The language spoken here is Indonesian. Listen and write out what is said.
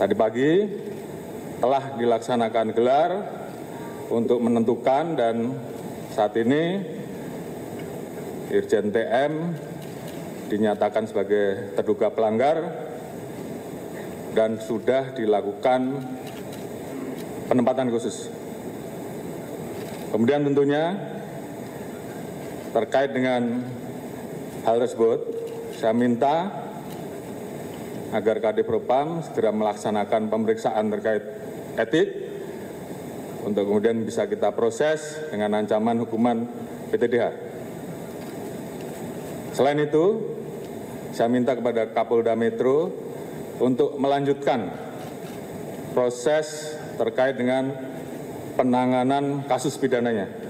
Tadi pagi telah dilaksanakan gelar untuk menentukan dan saat ini Irjen TM dinyatakan sebagai terduga pelanggar dan sudah dilakukan penempatan khusus. Kemudian tentunya terkait dengan hal tersebut, saya minta agar Kadif Propam segera melaksanakan pemeriksaan terkait etik untuk kemudian bisa kita proses dengan ancaman hukuman PTDH. Selain itu, saya minta kepada Kapolda Metro untuk melanjutkan proses terkait dengan penanganan kasus pidananya.